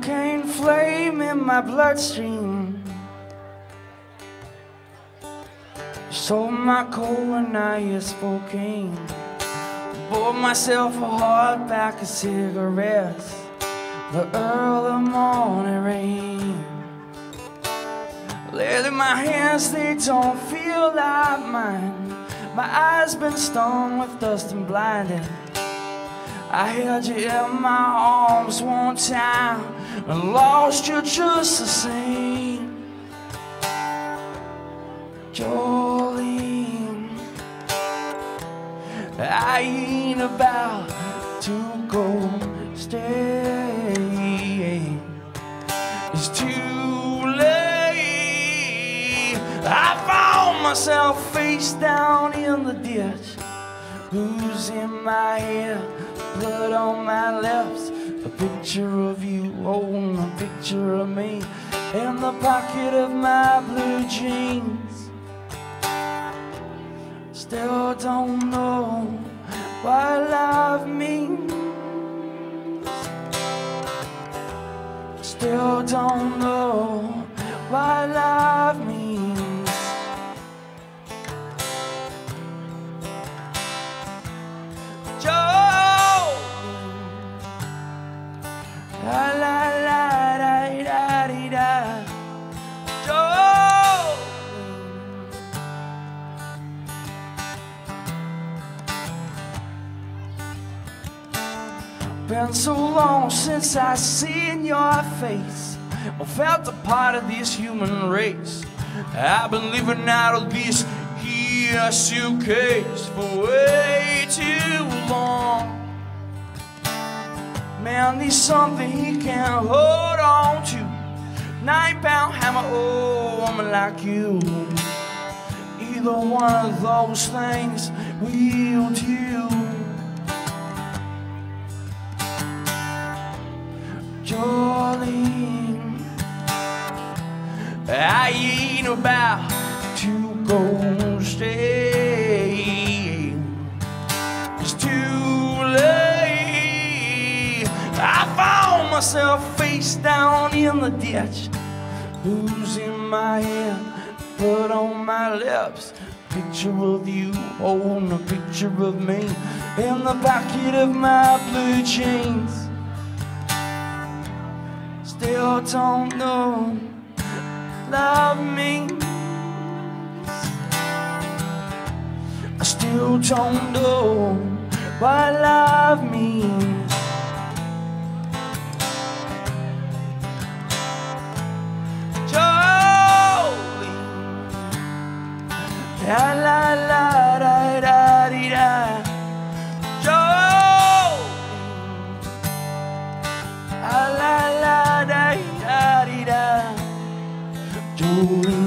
hurricane flame in my bloodstream. Sold my coal and now you're smoking. Bought myself a hard pack of cigarettes. The early morning rain. Lately my hands they don't feel like mine. My eyes been stung with dust and blinded. I held you in my arms one time and lost you just the same. Jolene, I ain't about to go stay. It's too late. I found myself face down in the ditch. Booze in my hair, blood on my lips. A picture of you holding a picture of me in the pocket of my blue jeans. Still don't know what love means. Still don't know what love means. La la la. Joe. Been so long since I seen your face or felt a part of this human race. I've been living out of this here suitcase for way too long. There's something he can't hold on to. Nine pound hammer, oh, woman like you. Either one of those things will do. Jolene, I ain't about to go stay. Myself face down in the ditch, booze in my hand, blood on my lips. Picture of you holding a picture of me in the pocket of my blue jeans. Still don't know love means. I still don't know what love means. La la la da da dee da. Jolene, la la la da da dee da. Jolene.